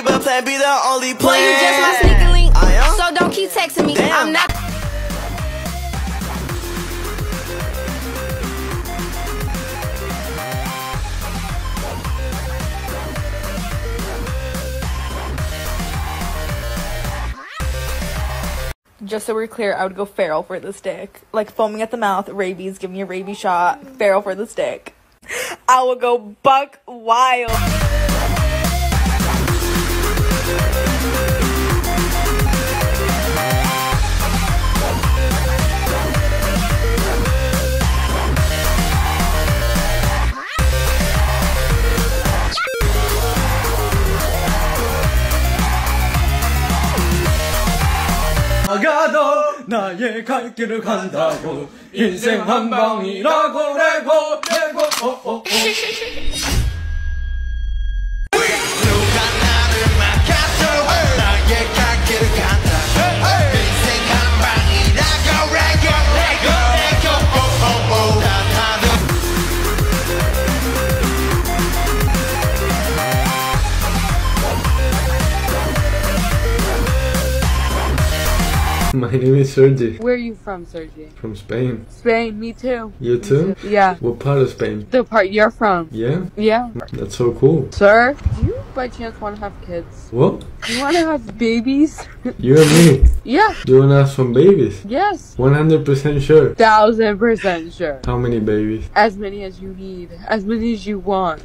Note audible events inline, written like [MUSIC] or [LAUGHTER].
B, but plan B the only plan. Boy, you just my sneaker link. I am? So don't keep texting me. Damn. I'm not. Just so we're clear, I would go feral for the stick. Like foaming at the mouth, rabies, give me a rabies shot, feral for the stick. I would go buck wild. 나의 갈 길을 간다고. 인생 한 방이라고 레고 레고 오오오 [LAUGHS] [LAUGHS] My name is Sergi Where are you from, Sergi? from Spain. Spain, me too. You too? Yeah. What part of Spain? The part you're from. Yeah? Yeah. That's so cool. Sir, do you by chance want to have kids? What? You want to have babies? [LAUGHS] You and me. yeah. Do You wanna have some babies? Yes. 100% sure. Thousand percent sure. How many babies? As many as you need. As many as you want.